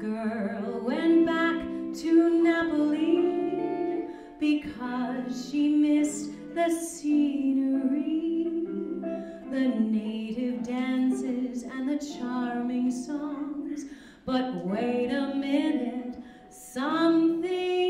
Girl went back to Napoli because she missed the scenery, the native dances and the charming songs. But wait a minute, something